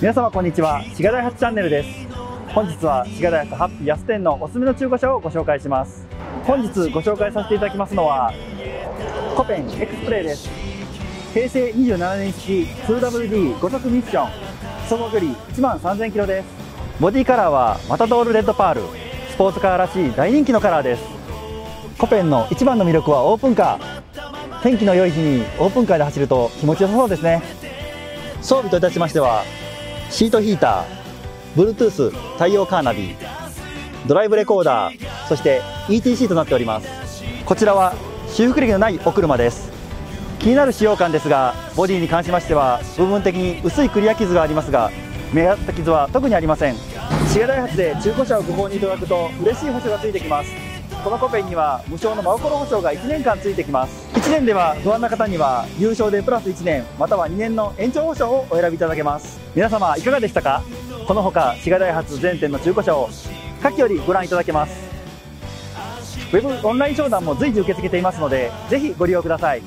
皆様こんにちは。滋賀大発チャンネルです。本日は滋賀大発ハッピー安店のおすすめの中古車をご紹介します。本日ご紹介させていただきますのはコペンエクスプレイです。平成27年式 2WD5 速ミッション。走行距離1万3000キロです。ボディカラーはマタドールレッドパール。スポーツカーらしい大人気のカラーです。コペンの一番の魅力はオープンカー。天気の良い日にオープンカーで走ると気持ちよさそうですね。装備といたしましてはシートヒーター Bluetooth 対応カーナビドライブレコーダーそして ETC となっております。こちらは修復歴のないお車です。気になる使用感ですがボディに関しましては部分的に薄いクリア傷がありますが目立った傷は特にありません。滋賀ダイハツで中古車をご購入いただくと嬉しい保証がついてきます。このコペンには無償の真心保証が1年間ついてきます。1年では不安な方には優勝でプラス1年または2年の延長保証をお選びいただけます。皆様いかがでしたか？このほか滋賀ダイハツ全店の中古車を下記よりご覧いただけます。ウェブオンライン商談も随時受け付けていますのでぜひご利用ください。